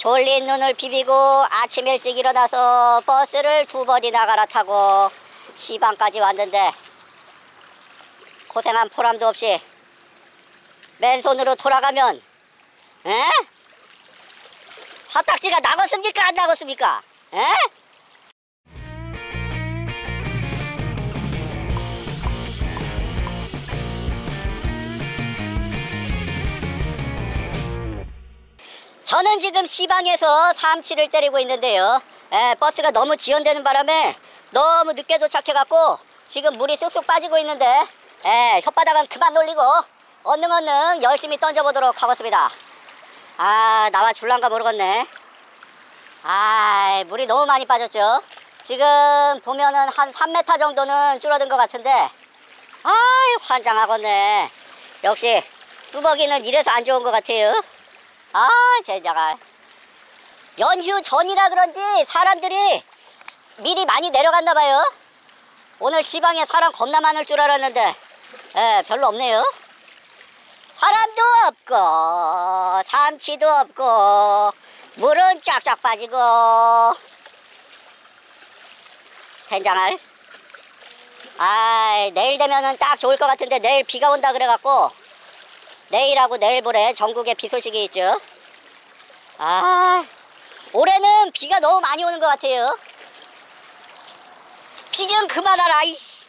졸린 눈을 비비고 아침 일찍 일어나서 버스를 두 번이나 갈아타고 시방까지 왔는데 고생한 보람도 없이 맨손으로 돌아가면 에? 화딱지가 나겠습니까 안 나겠습니까? 에? 저는 지금 시방에서 삼치를 때리고 있는데요. 에, 버스가 너무 지연되는 바람에 너무 늦게 도착해갖고 지금 물이 쑥쑥 빠지고 있는데 에, 혓바닥은 그만 놀리고 얼른 얼른 열심히 던져보도록 하겠습니다. 아 나와 줄란가 모르겠네. 아 물이 너무 많이 빠졌죠. 지금 보면은 한 3m 정도는 줄어든 것 같은데 아이 환장하겠네. 역시 뚜벅이는 이래서 안 좋은 것 같아요. 아, 젠장아. 연휴 전이라 그런지 사람들이 미리 많이 내려갔나 봐요. 오늘 시방에 사람 겁나 많을 줄 알았는데, 예, 별로 없네요. 사람도 없고, 삼치도 없고, 물은 쫙쫙 빠지고. 된장알. 아, 내일 되면은 딱 좋을 것 같은데 내일 비가 온다 그래갖고 내일하고 내일 모레 전국에 비 소식이 있죠. 아, 올해는 비가 너무 많이 오는 것 같아요. 비 좀 그만하라, 이씨.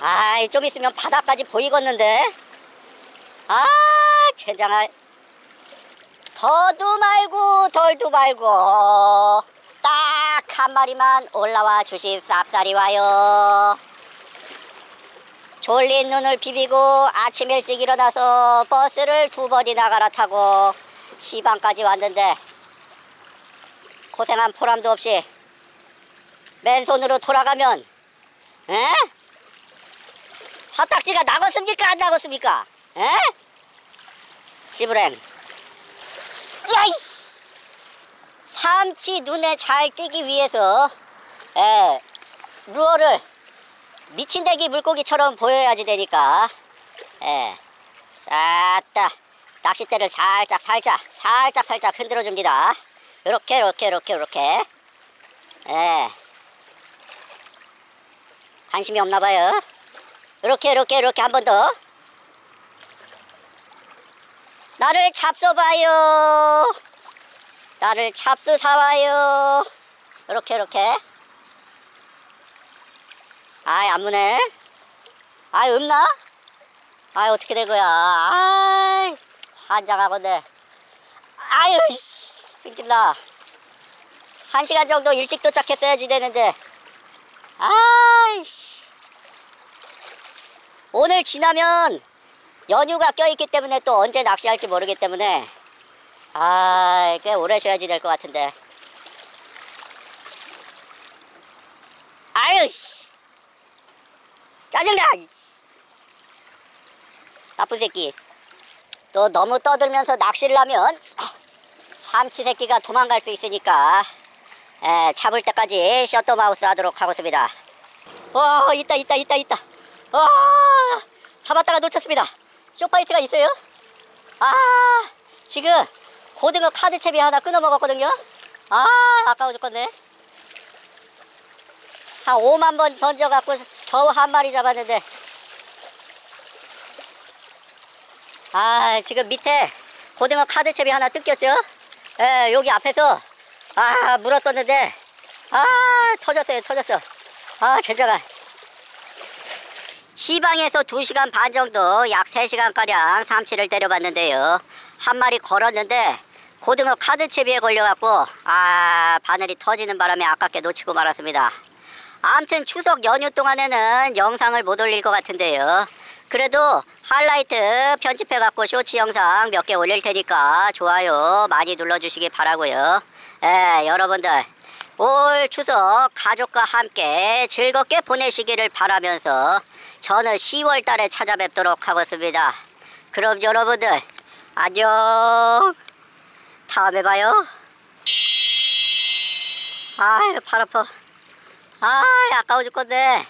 아, 좀 있으면 바다까지 보이겠는데. 아, 젠장할. 더도 말고 덜도 말고 딱 한 마리만 올라와 주십쌉싸리 와요. 졸린 눈을 비비고 아침 일찍 일어나서 버스를 두 번이나 갈아타고 시방까지 왔는데 고생한 보람도 없이 맨손으로 돌아가면 에? 화딱지가 나겠습니까 안 나겠습니까? 에? 시브렘 야이씨 삼치 눈에 잘 띄기 위해서 에, 루어를 미친 대기 물고기처럼 보여야지 되니까. 예, 싹다. 낚싯대를 살짝 살짝 살짝 살짝 흔들어 줍니다. 요렇게 요렇게 요렇게 요렇게. 예. 관심이 없나 봐요. 요렇게 요렇게 요렇게 한 번 더. 나를 잡숴봐요. 나를 잡수 사와요. 요렇게 요렇게 아이 안 무네. 아이 없나? 아이 어떻게 된 거야? 아이 환장하건데 아유 씨 승질나. 한 시간 정도 일찍 도착했어야지 되는데. 아이씨. 오늘 지나면 연휴가 껴있기 때문에 또 언제 낚시할지 모르기 때문에. 아꽤 오래 쉬어야지 될 것 같은데. 아유 씨 짜증나! 나쁜 새끼. 또 너무 떠들면서 낚시를 하면 삼치 새끼가 도망갈 수 있으니까 에, 잡을 때까지 셔터 마우스 하도록 하겠습니다. 와 있다 있다 있다 있다. 와 잡았다가 놓쳤습니다. 쇼파이트가 있어요? 아 지금 고등어 카드 채비 하나 끊어 먹었거든요. 아 아까워 죽겠네. 한 5만 번 던져갖고 겨우 한 마리 잡았는데. 아 지금 밑에 고등어 카드채비 하나 뜯겼죠? 예, 여기 앞에서 아 물었었는데 아 터졌어요 터졌어. 아 진짜가 시방에서 2시간 반 정도 약 3시간가량 삼치를 때려봤는데요. 한 마리 걸었는데 고등어 카드채비에 걸려갖고 아 바늘이 터지는 바람에 아깝게 놓치고 말았습니다 아무튼 추석 연휴 동안에는 영상을 못 올릴 것 같은데요. 그래도 하이라이트 편집해갖고 쇼츠 영상 몇 개 올릴 테니까 좋아요 많이 눌러주시기 바라고요. 예, 여러분들 올 추석 가족과 함께 즐겁게 보내시기를 바라면서 저는 10월 달에 찾아뵙도록 하겠습니다. 그럼 여러분들 안녕. 다음에 봐요. 아유 발 아파. 아 아까워 죽겠네